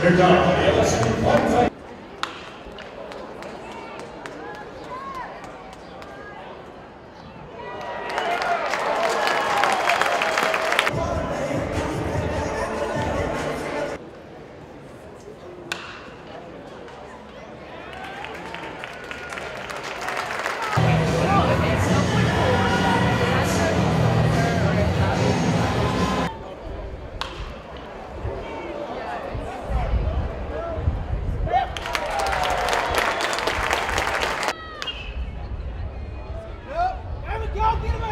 Good job. Get him